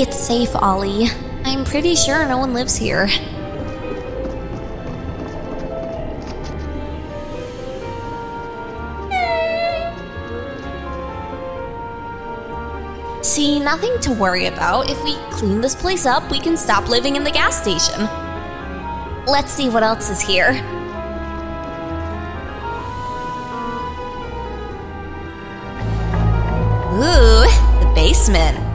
It's safe, Ollie. I'm pretty sure no one lives here. See, nothing to worry about. If we clean this place up, we can stop living in the gas station. Let's see what else is here. Ooh, the basement.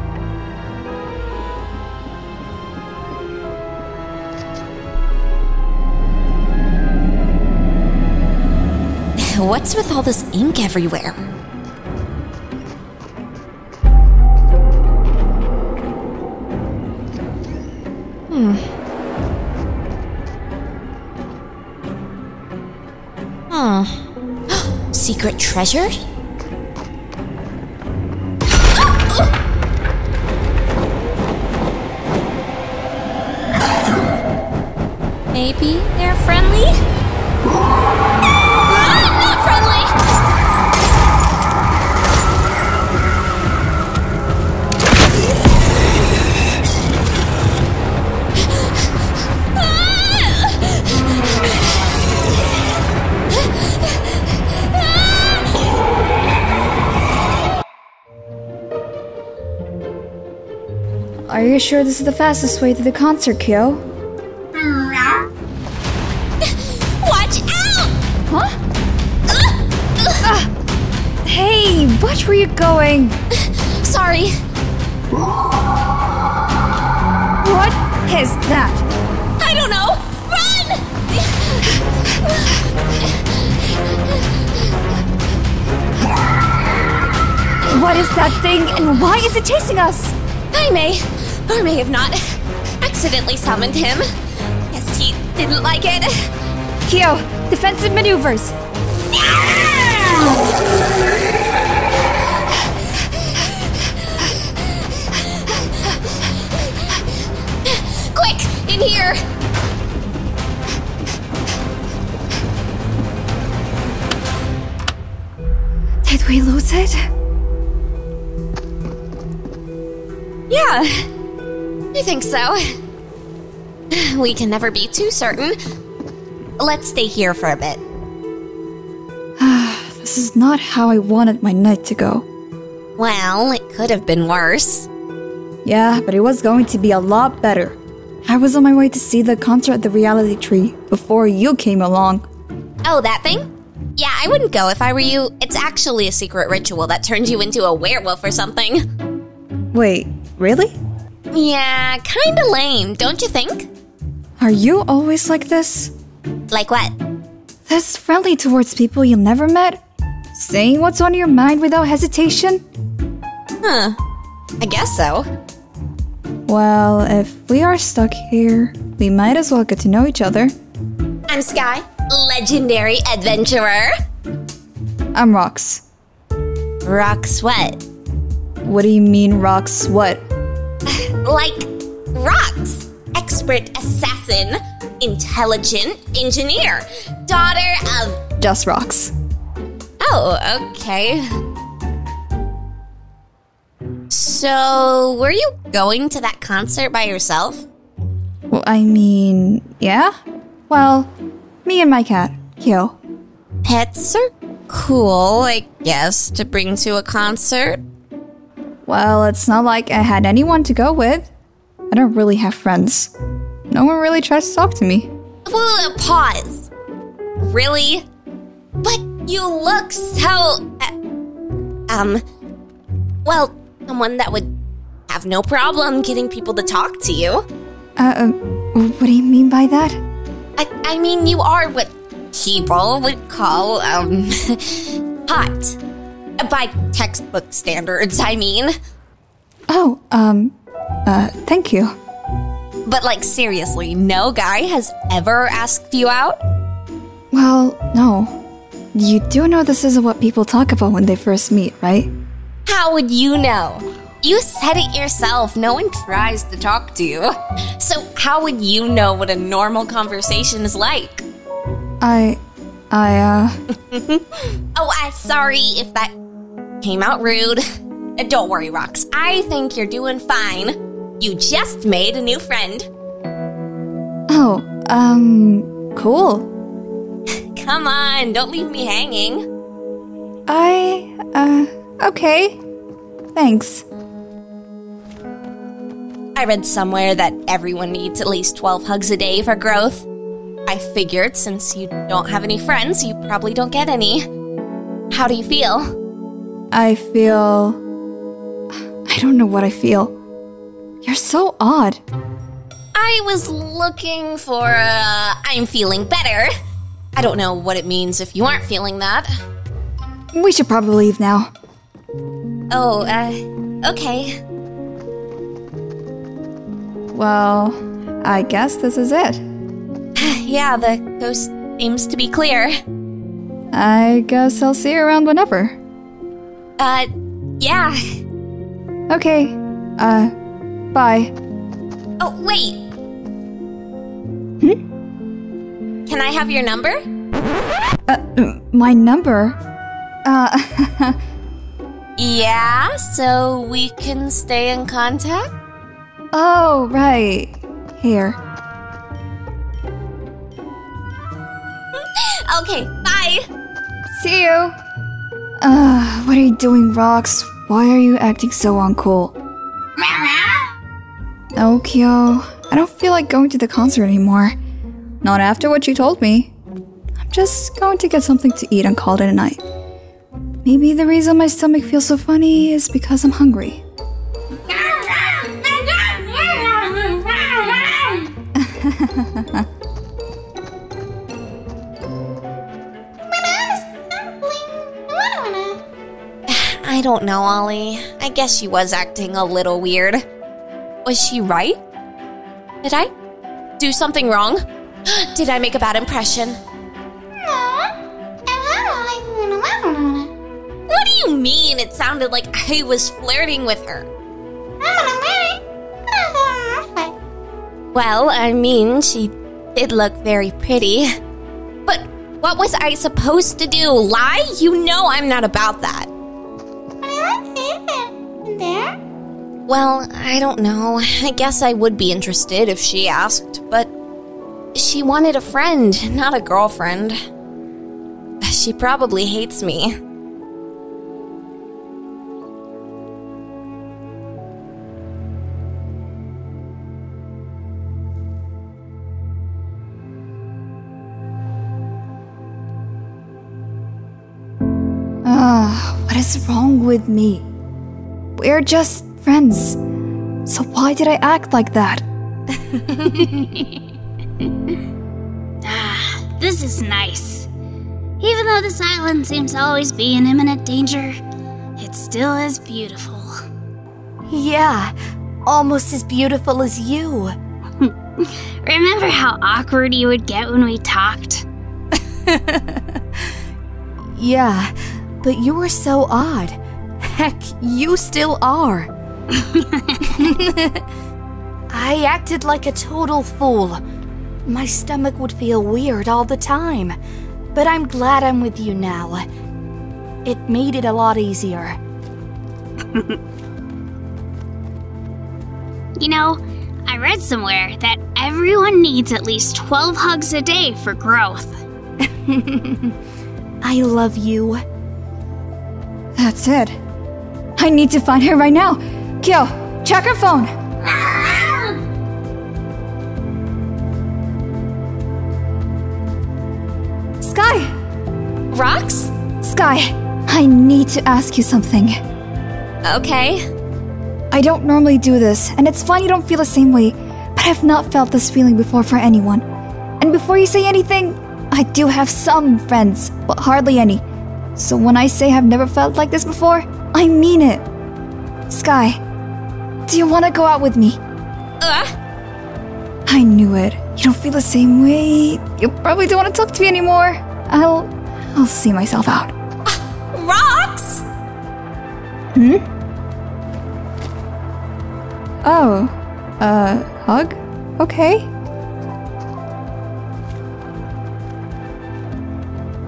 What's with all this ink everywhere? Hmm. Hmm. Secret treasure? Maybe they're friendly? Are you sure this is the fastest way to the concert, Kyo? Watch out! Huh? Uh, uh. Hey, watch where you're going! Sorry. What is that? I don't know. Run! What is that thing and why is it chasing us? I may, or may have not, accidentally summoned him. Yes, he didn't like it. Kyo, defensive maneuvers! Quick, in here! Did we lose it? Yeah, I think so. We can never be too certain. Let's stay here for a bit. This is not how I wanted my night to go. Well, it could have been worse. Yeah, but it was going to be a lot better. I was on my way to see the concert at the reality tree before you came along. Oh, that thing? Yeah, I wouldn't go if I were you. It's actually a secret ritual that turns you into a werewolf or something. Wait, really? Yeah, kinda lame, don't you think? Are you always like this? Like what? This friendly towards people you never met? Saying what's on your mind without hesitation? Huh. I guess so. Well, if we are stuck here, we might as well get to know each other. I'm Skye, legendary adventurer. I'm Rox. Rock what? What do you mean, Rox? What? Like rocks. Expert assassin, intelligent engineer, daughter of. Just rocks. Oh, okay. So, were you going to that concert by yourself? Well, I mean, yeah? Well, me and my cat, Kyo. Pets are cool, I guess, to bring to a concert. Well, it's not like I had anyone to go with. I don't really have friends. No one really tries to talk to me. Well, pause. Really? But you look so. Uh, um. Well, someone that would have no problem getting people to talk to you. Uh, uh, what do you mean by that? I, I mean, you are what people would call, um. hot. By textbook standards, I mean. Oh, um, uh, thank you. But, like, seriously, no guy has ever asked you out? Well, no. You do know this isn't what people talk about when they first meet, right? How would you know? You said it yourself. No one tries to talk to you. So, how would you know what a normal conversation is like? I. I, uh. Oh, I'm sorry if that came out rude. Don't worry, Rox. I think you're doing fine. You just made a new friend. Oh, um, cool. Come on, don't leave me hanging. I, uh, okay. Thanks. I read somewhere that everyone needs at least 12 hugs a day for growth. I figured since you don't have any friends, you probably don't get any. How do you feel? I feel. I don't know what I feel. You're so odd. I was looking for, uh, I'm feeling better. I don't know what it means if you aren't feeling that. We should probably leave now. Oh, uh, okay. Well, I guess this is it. Yeah, the coast seems to be clear. I guess I'll see you around whenever. Uh, yeah. Okay. Uh, bye. Oh, wait. Hmm? Can I have your number? Uh, my number? Uh, yeah, so we can stay in contact? Oh, right. Here. Okay, bye. See you. Uh, what are you doing, Rox? Why are you acting so uncool? Okio, I don't feel like going to the concert anymore. Not after what you told me. I'm just going to get something to eat and call it a night. Maybe the reason my stomach feels so funny is because I'm hungry. Don't know, Ollie. I guess she was acting a little weird. Was she right? Did I do something wrong? Did I make a bad impression? No. What do you mean? It sounded like I was flirting with her. Well, I mean, she did look very pretty. But what was I supposed to do? Lie? You know I'm not about that. Well, I don't know. I guess I would be interested if she asked, but she wanted a friend, not a girlfriend. She probably hates me. Ah, what is wrong with me? We're just friends. So why did I act like that? ah, this is nice. Even though this island seems to always be in imminent danger, it still is beautiful. Yeah, almost as beautiful as you. Remember how awkward you would get when we talked? yeah, but you were so odd. Heck, you still are. I acted like a total fool. My stomach would feel weird all the time. But I'm glad I'm with you now. It made it a lot easier. you know, I read somewhere that everyone needs at least 12 hugs a day for growth. I love you. That's it. I need to find her right now. Kyo, check her phone. Skye! Rox? Skye, I need to ask you something. Okay. I don't normally do this, and it's fine you don't feel the same way, but I've not felt this feeling before for anyone. And before you say anything, I do have some friends, but hardly any. So when I say I've never felt like this before, I mean it. Skye, do you want to go out with me? Uh? I knew it. You don't feel the same way. You probably don't want to talk to me anymore. I'll I'll see myself out. Uh, Rox? Hmm? Oh. Uh, hug? Okay.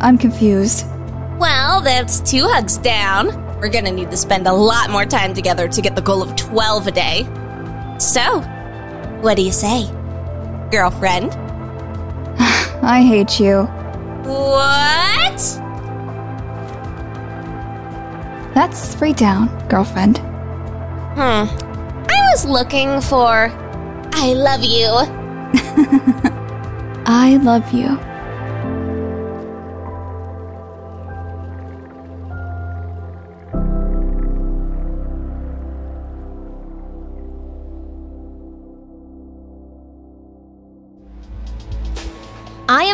I'm confused. Well, that's two hugs down. We're gonna need to spend a lot more time together to get the goal of 12 a day. So, what do you say? Girlfriend? I hate you. What? That's Freetown, girlfriend. Hmm. I was looking for. I love you. I love you.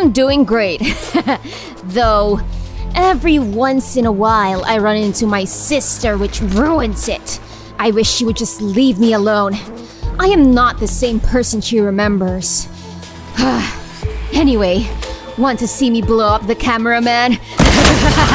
Am doing great. Though, every once in a while I run into my sister, which ruins it. I wish she would just leave me alone. I am not the same person she remembers. anyway, want to see me blow up the cameraman?